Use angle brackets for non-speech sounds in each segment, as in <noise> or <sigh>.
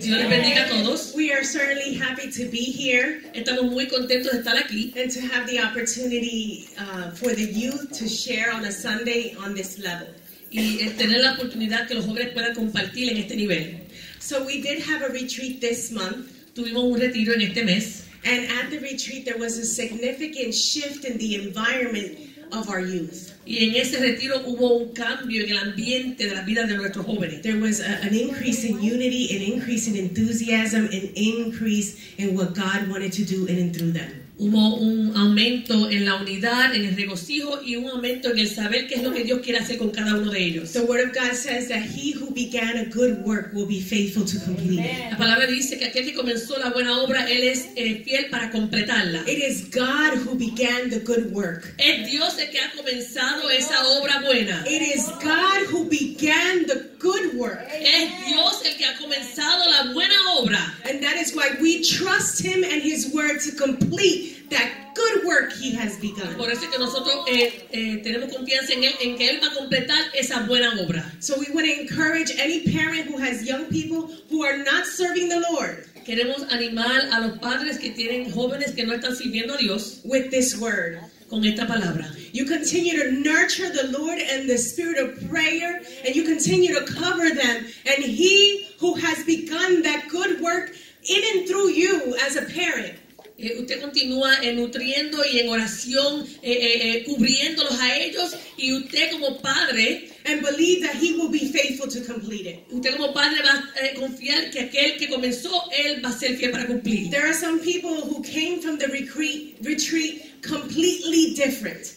Dios les bendiga a todos. We are certainly happy to be here Estamos muy contentos de estar aquí and to have the opportunity uh, for the youth to share on a Sunday on this level. y eh, tener la oportunidad que los jóvenes puedan compartir en este nivel. So we did have a retreat this month, Tuvimos un retiro en este mes and at the retreat there was a significant shift in the environment of our youth. y en ese retiro hubo un cambio en el ambiente de la vida de nuestros jóvenes. There was a- an increase in unity, an increase in enthusiasm, an increase in what God wanted to do in and through them. Hubo un aumento en la unidad, en el regocijo y un aumento en el saber qué es lo que Dios quiere hacer con cada uno de ellos. The Word of God says that he who began a good work will be faithful to complete it. La palabra dice que aquel que comenzó la buena obra, Él es eh, fiel para completarla. It is God who began the good work. Es Dios el que ha comenzado esa obra buena. It is God who began the good work. Es Dios el que ha comenzado la buena obra. And that is why we trust him and his word to complete that good work he has begun. Por eso es que nosotros eh, eh, tenemos confianza en Él, en que Él va a completar esa buena obra. So we want to encourage any parent who has young people who are not serving the Lord Queremos animar a los padres que tienen jóvenes que no están sirviendo a Dios with this word. Con esta palabra. You continue to nurture the Lord and the spirit of prayer, and you continue to cover them. And He who has begun that good work in and through you as a parent Eh, usted continúa eh, nutriendo y en oración, eh, eh, eh, cubriéndolos a ellos y usted como padre, and believe that He will be faithful to complete it. usted como padre va a eh, confiar que aquel que comenzó, Él va a ser fiel para cumplir. There are some people who came from the retreat, retreat completely different.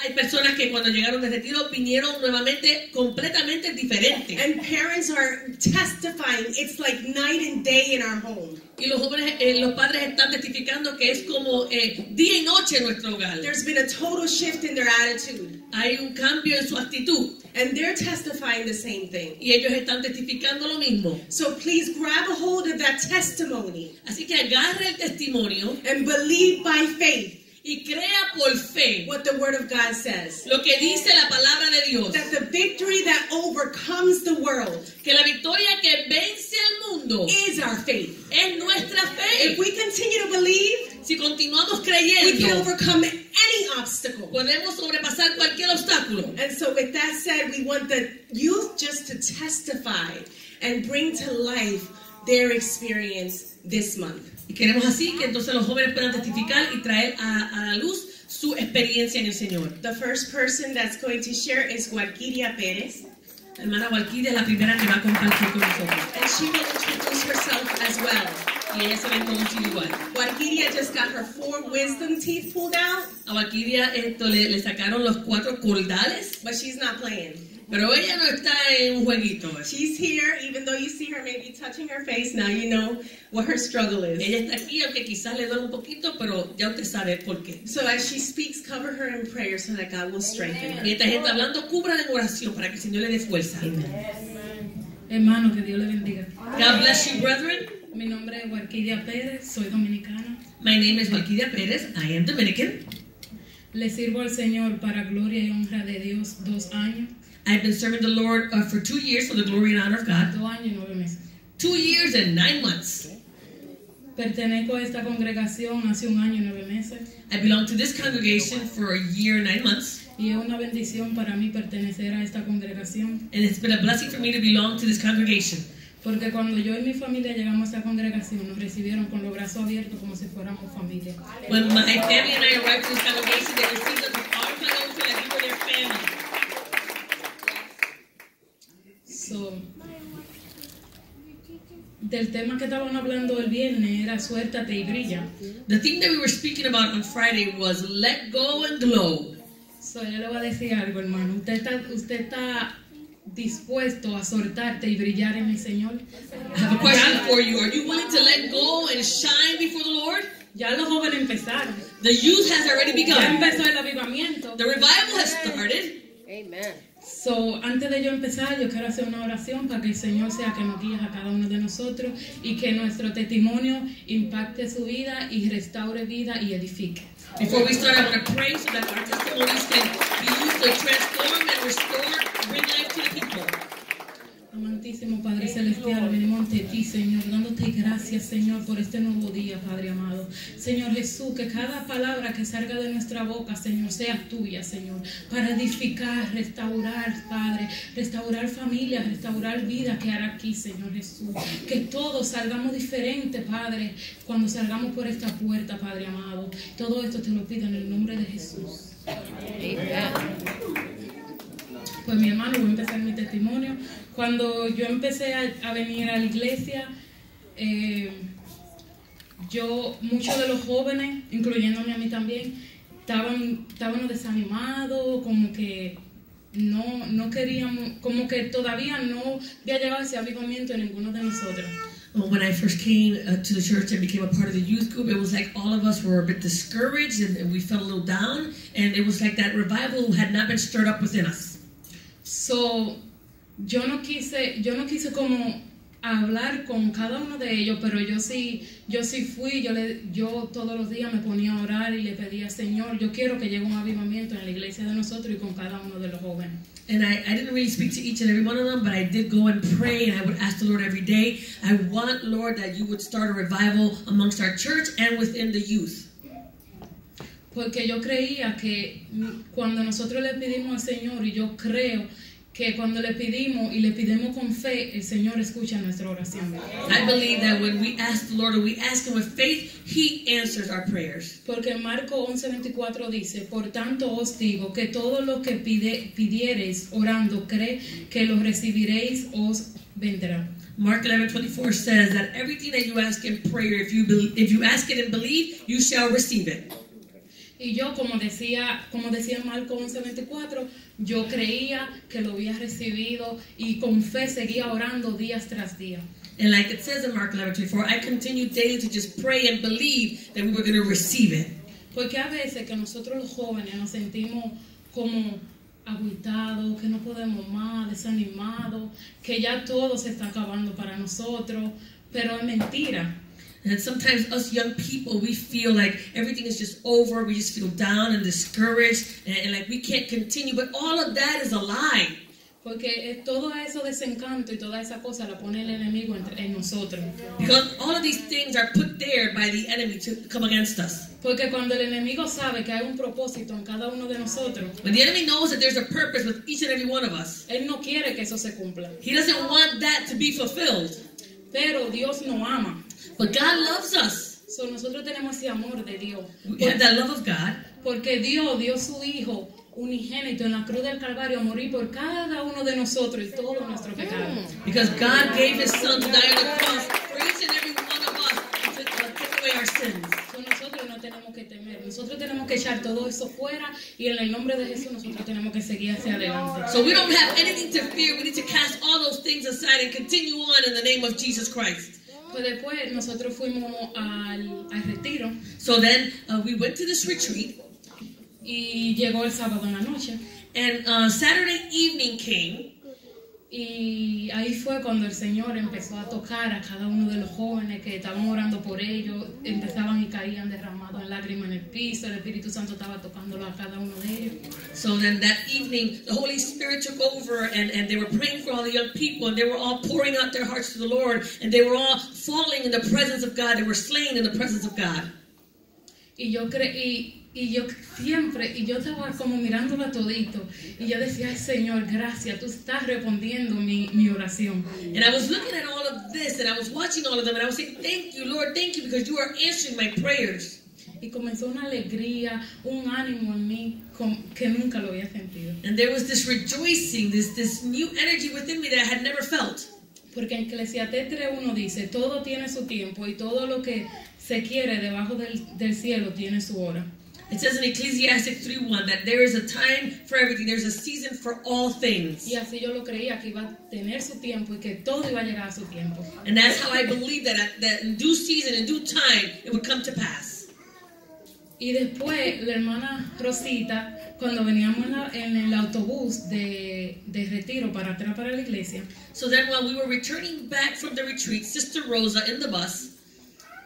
Hay personas que cuando llegaron de retiro vinieron nuevamente completamente diferentes. And parents are testifying it's like night and day in our home. Y los jóvenes, eh, los padres están testificando que es como eh, día y noche en nuestro hogar. There's been a total shift in their attitude. Hay un cambio en su actitud And they're testifying the same thing. y ellos están testificando lo mismo. So please grab a hold of that testimony Así que agarre el testimonio and believe by faith y crea por fe what the Word of God says. lo que dice la palabra de Dios. That the victory that overcomes the world Que la victoria que vence al mundo is our faith. es nuestra fe. If we continue to believe, Si continuamos creyendo, we can overcome any obstacle. podemos sobrepasar cualquier obstáculo. And so, with that said, we want the youth just to testify and bring to life their experience this month. Y queremos así que entonces los jóvenes puedan testificar y traer a, a la luz su experiencia en el Señor. The first person that's going to share is Guaquiria Perez, La hermana Walquiria es la primera que va a compartir con nosotros. and she will introduce herself as well. Y ella se va a introducir igual. Guaquiria just got her four wisdom teeth pulled out, A Walquiria esto, le, le sacaron los cuatro cordales, but she's not playing. Pero ella no está en un jueguito. She's here, even though you see her maybe touching her face. Now you know what her struggle is. Ella está aquí, aunque quizás le duele un poquito, pero ya usted sabe por qué. So as she speaks, cover her in prayer so that God will strengthen her. Mientras está hablando, cúbrala en oración para que el Señor le dé fuerza. Hermano, que Dios le bendiga. God bless you, brethren. Mi nombre es Guarquidia Pérez, soy dominicana. My name is Walquiria Pérez. I am Dominican. Le sirvo al Señor para gloria y honra de Dios dos años, I've been serving the Lord uh, for two years for the glory and honor of God. dos años y nueve meses. Two years and nine months. Pertenezco a esta congregación hace un año y nueve meses I belong to this congregation for a year and nine months. y es una bendición para mí pertenecer a esta congregación And it's been a blessing for me to belong to this congregation. porque cuando yo y mi familia llegamos a esta congregación nos recibieron con los brazos abiertos como si fuéramos familia. When my family and I arrived to this congregation, they received us del tema que estaban hablando el viernes era suéltate y brilla. The thing that we were speaking about on Friday was let go and glow. So, yo le voy a decir algo, hermano. ¿Usted está, usted está dispuesto a soltarte y brillar en el Señor? I have a question for you. Are you willing to let go and shine before the Lord? Ya los jóvenes empezaron. The youth has already Ya begun. empezó el avivamiento. The revival has started. Amen. So, antes de yo empezar, yo quiero hacer una oración para que el Señor sea que nos guíe a cada uno de nosotros y que nuestro testimonio impacte su vida y restaure vida y edifique. Before we start, I want to pray so that our testimonies can be used to transform and restore, bring life to the people. Santísimo, Padre Celestial, venimos ante ti, Señor, dándote gracias, Señor, por este nuevo día, Padre amado. Señor Jesús, que cada palabra que salga de nuestra boca, Señor, sea tuya, Señor, para edificar, restaurar, Padre, restaurar familias, restaurar vida que hará aquí, Señor Jesús. Que todos salgamos diferentes, Padre, cuando salgamos por esta puerta, Padre amado. Todo esto te lo pido en el nombre de Jesús. Pues mi hermano, voy a empezar mi testimonio. Cuando yo empecé a, venir a la iglesia, eh, yo, muchos de los jóvenes, incluyéndome a mí también, estaban, estaban desanimados, como que no, no queríamos, como que todavía no había llegado ese avivamiento en ninguno de nosotros. When I first came uh, to the church and became a part of the youth group, it was like all of us were a bit discouraged and we felt a little down. And it was like that revival had not been stirred up within us. So, yo no quise, yo no quise como hablar con cada uno de ellos, pero yo sí, yo sí fui, yo le, yo todos los días me ponía a orar y le pedía, Señor, yo quiero que llegue un avivamiento en la iglesia de nosotros y con cada uno de los jóvenes. And I, I didn't really speak to each and every one of them, but I did go and pray and I would ask the Lord every day, I want, Lord, that you would start a revival amongst our church and within the youth. Porque yo creía que cuando nosotros le pedimos al Señor, y yo creo que cuando le pedimos y le pedimos con fe, el Señor escucha nuestra oración. I believe that when we ask the Lord and we ask Him with faith, He answers our prayers. Porque Marco 11:24 dice, por tanto os digo que todo lo que pide, pidiereis orando, cree que lo recibiréis, os vendrá. Mark 11:24 says that everything that you ask in prayer, if you believe, if you ask it and believe, you shall receive it. Y yo, como decía, como decía Marco 11:24, yo creía que lo había recibido y con fe seguía orando días tras día. And like it says in Mark 11:24, I continued daily to just pray and believe that we were going to receive it. Porque a veces que nosotros los jóvenes nos sentimos como aguitados, que no podemos más, desanimados, que ya todo se está acabando para nosotros, pero es mentira. And sometimes us young people, we feel like everything is just over. We just feel down and discouraged and, and like we can't continue. But all of that is a lie. Porque eh, todo eso desencanto y toda esa cosa la pone el enemigo entre, en nosotros. Because all of these things are put there by the enemy to come against us. Porque cuando el enemigo sabe que hay un propósito en cada uno de nosotros, But the enemy knows that there's a purpose with each and every one of us. él no quiere que eso se cumpla. He doesn't want that to be fulfilled. Pero Dios nos ama. But God loves us. So, nosotros tenemos ese amor de Dios. We have that love of God. Porque Dios dio su Hijo unigénito en la cruz del Calvario a morir por cada uno de nosotros y todos nuestros pecados. Because God gave His Son to die on the cross for each and every one of us to uh, take away our sins. So, nosotros no tenemos que temer, nosotros tenemos que echar todo eso fuera y en el nombre de Jesús nosotros tenemos que seguir hacia adelante. So we don't have anything to fear. We need to cast all those things aside and continue on in the name of Jesus Christ. Pues después nosotros fuimos al, al retiro. So then uh, we went to this retreat, y llegó el sábado en la noche. And uh, Saturday evening came, y ahí fue cuando el Señor empezó a tocar a cada uno de los jóvenes que estaban orando por ellos, empezaban y caían derramados en lágrimas en el piso, el Espíritu Santo estaba tocándolo a cada uno de ellos. So then that evening, the Holy Spirit took over and, and they were praying for all the young people and they were all pouring out their hearts to the Lord and they were all falling in the presence of God. They were slain in the presence of God. Y yo creí, y yo siempre, y yo estaba como mirándolo a todito, y yo decía, ay Señor, gracias, tú estás respondiendo mi, mi oración. And I was looking at all of this and I was watching all of them and I was saying, Thank you, Lord, thank you because you are answering my prayers. Y comenzó una alegría, un ánimo en mí que nunca lo había sentido. And there was this rejoicing, this, this new energy within me that I had never felt. Porque en Eclesiastés 3.1 dice, todo tiene su tiempo y todo lo que se quiere debajo del, del cielo tiene su hora. It says in Ecclesiastic 3.1 that there is a time for everything. There's a season for all things. Y así yo lo creía, que iba a tener su tiempo y que todo iba a llegar a su tiempo. And that's how I believe that, that in due season, in due time, it would come to pass. Y después la hermana Rosita, cuando veníamos en el autobús de, de retiro para atrás para la iglesia, So then while we were returning back from the retreat, Sister Rosa in the bus,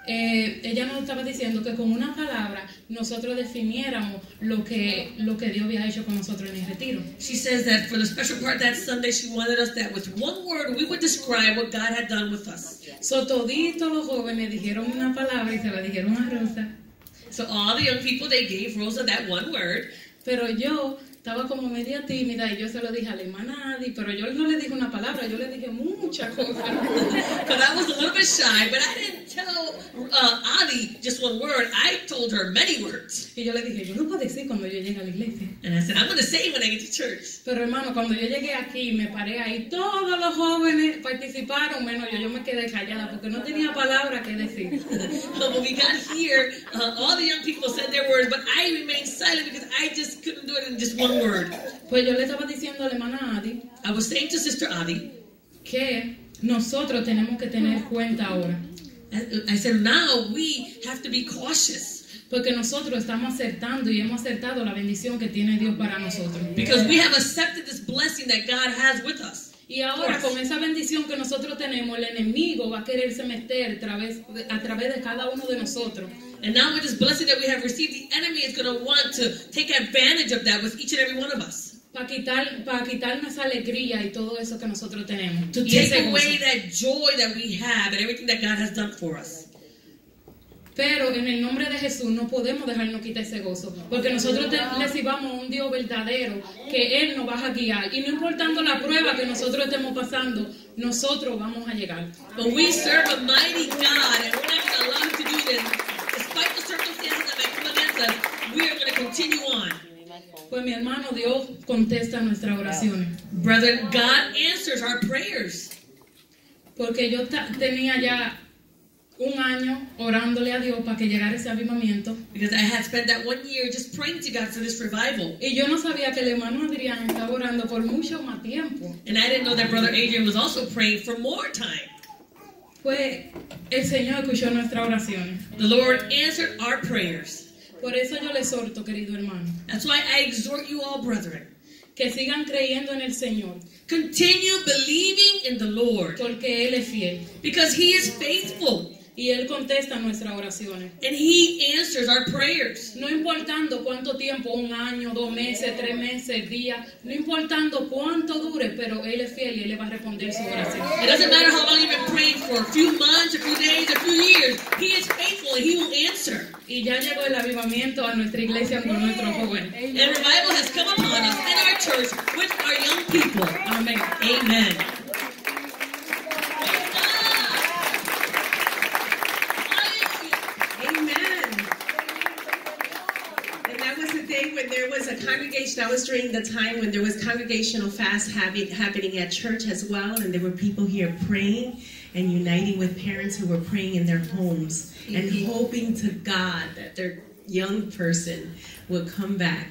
eh, ella nos estaba diciendo que con una palabra nosotros definiéramos lo que, lo que Dios había hecho con nosotros en el retiro. She says that for the special part that Sunday, she wanted us that with one word we would describe what God had done with us. So, toditos los jóvenes dijeron una palabra y se la dijeron a Rosa. So all the young people, they gave Rosa that one word. Pero yo estaba como media tímida y yo se lo dije a la hermana Adi, pero yo no le dije una palabra, yo le dije muchas cosas. <laughs> Because I was a little bit shy, but I didn't tell uh, Adi just one word. I told her many words. Y yo le dije, yo lo puedo decir cuando yo llegue a la iglesia. And I said, I'm going to say when I get to church. Pero hermano, cuando yo llegué aquí, me paré ahí, todos los jóvenes participaron, menos yo, yo me quedé callada porque no tenía palabra que decir. <laughs> But when we got here, uh, all the young people said their words, but I remained silent because I just couldn't do it in just one word. Pues yo le estaba diciendo a la hermana Adi I was saying to Sister Adi, que nosotros tenemos que tener cuenta ahora. I I said, now we have to be cautious Porque nosotros estamos acertando y hemos acertado la bendición que tiene Dios para nosotros. because we have accepted this blessing that God has with us. Y ahora con esa bendición que nosotros tenemos, el enemigo va a quererse meter a través, a través de cada uno de nosotros. And now with this blessing that we have received, the enemy is going to want to take advantage of that with each and every one of us. Para quitar, para quitarnos esa alegría y todo eso que nosotros tenemos. To take away that joy that we have and everything that God has done for us. Pero en el nombre de Jesús no podemos dejarnos quitar ese gozo, porque nosotros a un Dios verdadero, que Él nos va a guiar. Y no importando la prueba que nosotros estemos pasando, nosotros vamos a llegar. But we serve a mighty God, and we're not going to allow Him to do this. Despite the circumstances that may come against us, we are going to continue on. Pues mi hermano, Dios contesta nuestras oraciones. Brother, God answers our prayers. Porque yo tenía ya un año orándole a Dios para que llegara ese avivamiento. Because I had spent that one year just praying to God for this revival. Y yo no sabía que el hermano Adrián estaba orando por mucho más tiempo. And I didn't know that Brother Adrian was also praying for more time. Pues el Señor escuchó nuestras oraciones. The Lord answered our prayers. Por eso yo le exhorto, querido hermano, That's why I exhort you all, brethren, que sigan creyendo en el Señor, continue believing in the Lord porque Él es fiel. because He is faithful Y Él contesta nuestras oraciones. and He answers our prayers. No importando cuánto tiempo, un año, dos meses, tres meses, días, no importando cuánto dure, pero Él es fiel y Él le va a responder su oración. It doesn't matter how long you've been praying for a few months, a few days, a few years. He is faithful and He will answer. Y ya llegó el avivamiento a nuestra iglesia con nuestros jóvenes. And revival has come upon us in our church with our young people. Amen. Amen. Day when there was a congregation. That was during the time when there was congregational fast having, happening at church as well, and there were people here praying and uniting with parents who were praying in their homes and hoping to God that their young person would come back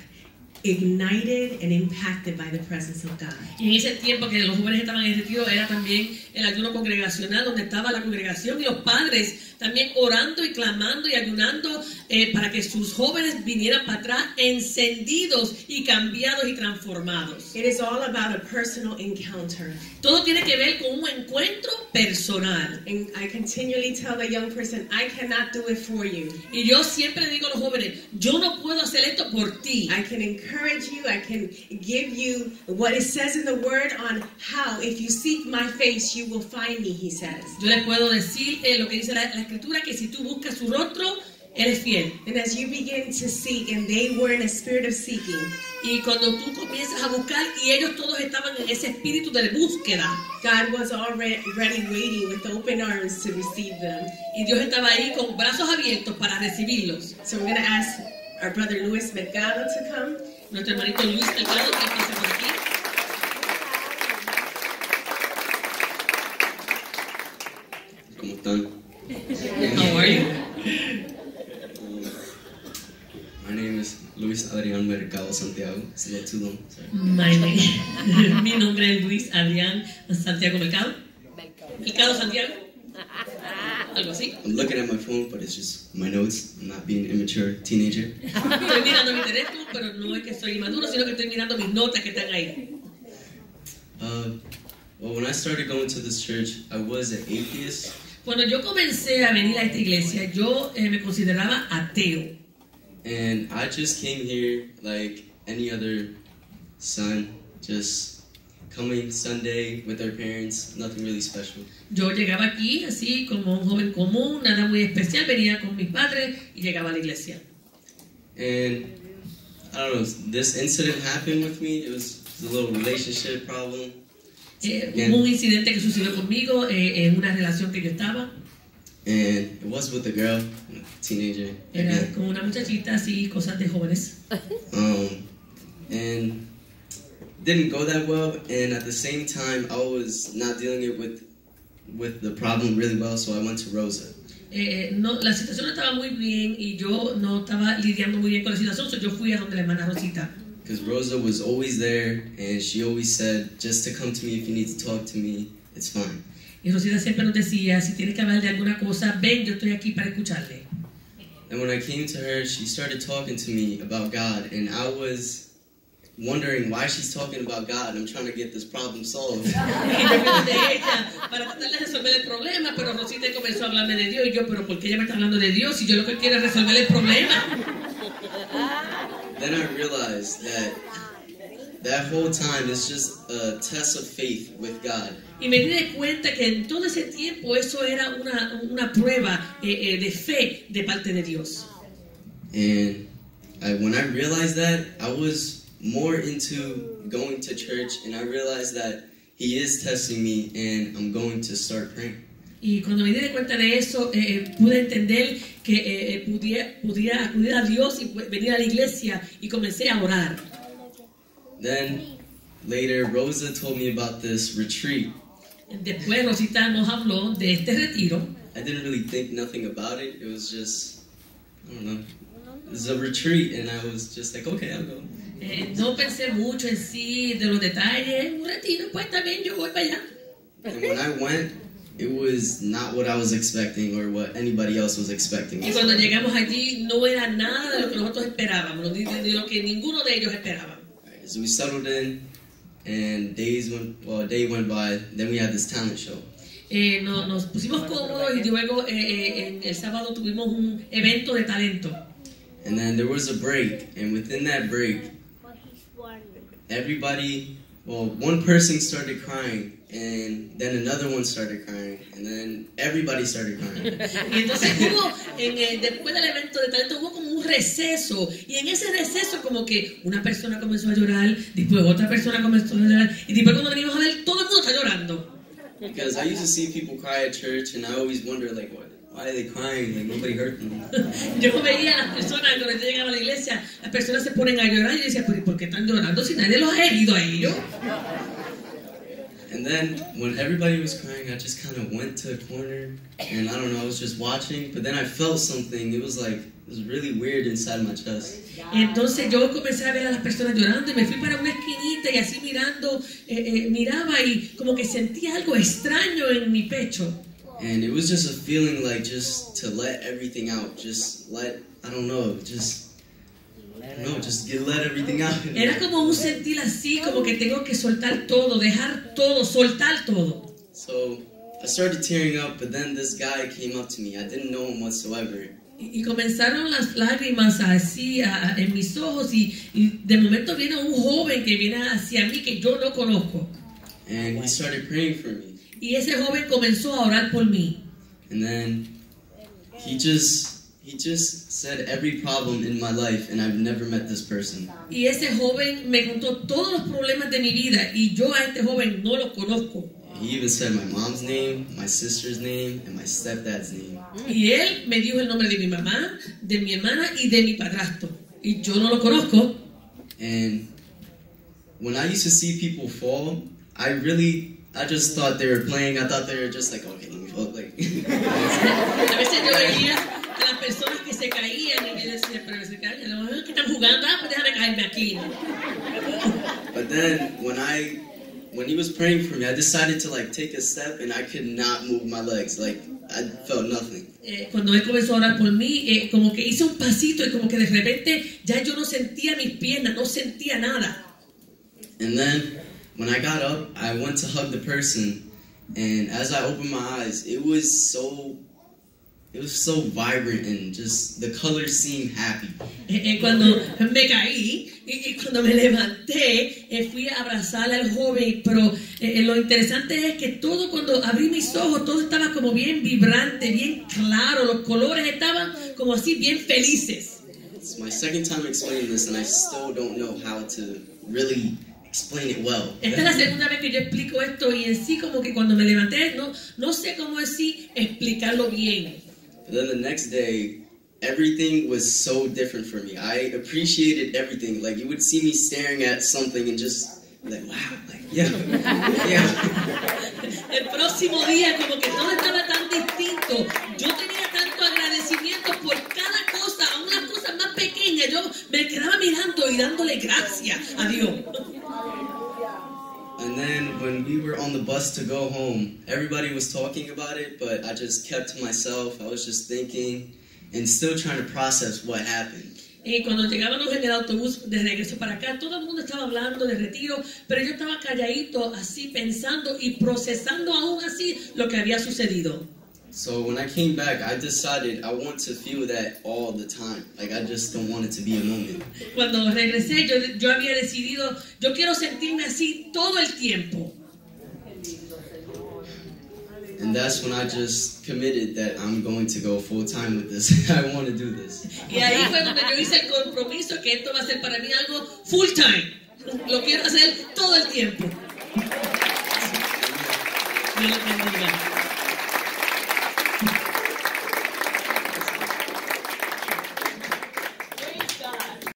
ignited and impacted by the presence of God. Y en ese tiempo que los jóvenes estaban en retiro era también el ayuno congregacional donde estaba la congregación y los padres también orando y clamando y ayunando eh, para que sus jóvenes vinieran para atrás encendidos y cambiados y transformados. It is all about a personal encounter. Todo tiene que ver con un encuentro personal. And I continually tell the young person, I cannot do it for you. Y yo siempre digo a los jóvenes, yo no puedo hacer esto por ti. I can encourage you. I can give you what it says in the word on how, if you seek my face, you will find me, he says. Yo les puedo decir eh, lo que dice la, la escritura, que si tú buscas su rostro, Él es fiel. And as you begin to seek, and they were in a spirit of seeking, Y cuando tú comienzas a buscar y ellos todos estaban en ese espíritu de búsqueda God was already ready waiting with open arms to receive them. y Dios estaba ahí con brazos abiertos para recibirlos. So we're going to ask our brother Luis Mercado to come. Nuestro hermanito Luis Delgado, que pase por aquí. ¿Cómo están? How are you? My name is Luis Adrián Mercado Santiago. It's a little too long. Sorry. My name- <laughs> Mi nombre es Luis Adrián Santiago Mercado. Mercado Santiago. Algo así. I'm looking at my phone, but it's just my notes. I'm not being immature teenager. Estoy mirando mi teléfono, pero no es que soy inmaduro, sino que estoy mirando mis notas que están ahí. Uh, well, when I started going to this church, I was an atheist. Cuando yo comencé a venir a esta iglesia, yo eh, me consideraba ateo. And I just came here like any other son, just coming Sunday with their parents, nothing really special. Yo llegaba aquí así como un joven común, nada muy especial, venía con mis padres y llegaba a la iglesia. And I don't know, this incident happened with me. It was, it was a little relationship problem. Eh, hubo un incidente que sucedió conmigo eh, en una relación que yo estaba. And it was with a girl, a teenager. Era again. con una muchachita así, cosas de jóvenes. Um, and didn't go that well. And at the same time, I was not dealing it with with the problem really well. So I went to Rosa. Eh, no, la situación estaba muy bien y yo no estaba lidiando muy bien con la situación, so yo fui a donde la hermana Rosita. Because Rosa was always there, and she always said, "Just to come to me if you need to talk to me. It's fine." Y Rosita siempre nos decía, si tienes que hablar de alguna cosa, ven, yo estoy aquí para escucharle. And when I came to her, she started talking to me about God, and I was wondering why she's talking about God. I'm trying to get this problem solved. <laughs> Y yo vine de ella para tratar de resolver el problema, pero Rosita comenzó a hablarme de Dios y yo, pero ¿por qué ella me está hablando de Dios si yo lo que quiero es resolver el problema? Then I realized that that whole time is just a test of faith with God. Y me di de cuenta que en todo ese tiempo eso era una, una prueba eh, eh, de fe de parte de Dios. And I, when I realized that, I was more into going to church, and I realized that He is testing me, and I'm going to start praying. Y cuando me di cuenta de eso, eh, eh, pude entender que eh, eh, pudiera, pudiera acudir a Dios y venir a la iglesia y comencé a orar. Then later, Rosa told me about this retreat. Después Rosita nos habló de este retiro. I didn't really think nothing about it. It was just, I don't know. It was a retreat, and I was just like, okay, I'll go. Eh, no pensé mucho en sí de los detalles. Un retiro, pues también yo voy para allá. And when I went, it was not what I was expecting or what anybody else was expecting. Y cuando llegamos allí no era nada de lo que nosotros esperábamos, de lo que ninguno de ellos esperaba. Alright, so we settled in, and days went, well, a day went by. Then we had this talent show. Eh, no- nos pusimos cómodos y luego eh, eh, en el sábado tuvimos un evento de talento. And then there was a break, and within that break, everybody, well, one person started crying, and then another one started crying, and then everybody started crying. <laughs> Y entonces hubo, en el- después del evento de talento, hubo como un receso. Y en ese receso como que una persona comenzó a llorar, después otra persona comenzó a llorar. Y después cuando venimos a ver, todo el mundo está llorando. because I used to see people cry at church, and I always wonder, like, what, why are they crying? Like, nobody hurt them. <laughs> Yo veía a las personas cuando yo llegaba a la iglesia, las personas se ponen a llorar y yo decía, pero ¿y por qué están llorando si nadie los ha herido a ellos? And then when everybody was crying, I just kind of went to a corner, and I don't know, I was just watching, but then I felt something. It was like, it was really weird inside my chest. Entonces yo comencé a ver a las personas llorando y me fui para una esquinita y así mirando, eh, eh, miraba y como que sentía algo extraño en mi pecho. And it was just a feeling like just to let everything out, just let, I don't know, just, Know, just get, let everything out. Era como un sentir así, como que tengo que soltar todo, dejar todo, soltar todo. So I started tearing up, but then this guy came up to me. I didn't know him whatsoever. Y, comenzaron las lágrimas así a- en mis ojos y, y de momento viene un joven que viene hacia mí que yo no conozco. And he started praying for me. Y ese joven comenzó a orar por mí. And then he just he just said every problem in my life and I've never met this person. Y ese joven me contó todos los problemas de mi vida y yo a este joven no lo conozco. He even said my mom's name, my sister's name, and my stepdad's name. Y él me dijo el nombre de mi mamá, de mi hermana y de mi padrastro. Y yo no lo conozco. And when I used to see people fall, I really I just thought they were playing. I thought they were just like, okay, let me fall like <laughs> Personas que se caían y yo decía, pero se caen, a lo mejor que están jugando, ah, pues déjame caerme aquí. But then when I when he was praying for me, I decided to like take a step and I could not move my legs. Like I felt nothing. Eh, cuando él comenzó a orar por mí, eh, como que hice un pasito y como que de repente ya yo no sentía mis piernas, no sentía nada. And then when I got up, I went to hug the person And as I opened my eyes, it was so it was so vibrant and just the colors seemed happy. Eh, eh, cuando me caí y, y cuando me levanté, eh, fui a abrazar al joven, pero eh, eh, lo interesante es que todo cuando abrí mis ojos, todo estaba como bien vibrante, bien claro, los colores estaban como así bien felices. It's my second time explaining this and I still don't know how to really explain it well. Esta es la segunda vez que yo explico esto y en sí como que cuando me levanté no, no sé cómo así explicarlo bien. But then the next day, everything was so different for me. I appreciated everything. Like you would see me staring at something and just like, wow, like yeah, yeah. <laughs> El próximo día como que todo estaba tan distinto. Yo tenía tanto agradecimiento por cada cosa, aún las cosas más pequeñas. Yo me quedaba mirando y dándole gracias a Dios. And then when we were on the bus to go home, everybody was talking about it, but I just kept to myself. I was just thinking and still trying to process what happened. Y cuando llegábamos en el autobús de regreso para acá, todo el mundo estaba hablando de retiro, pero yo estaba calladito, así pensando y procesando aún así lo que había sucedido. So when I came back, I decided I want to feel that all the time. Like I just don't want it to be a moment. Cuando regresé, yo, yo había decidido, yo quiero sentirme así todo el tiempo. And that's when I just committed that I'm going to go full time with this. <laughs> I want to do this. Y ahí fue donde yo hice el compromiso que esto va a ser para mí algo full time. Lo quiero hacer todo el tiempo. Dios bendiga.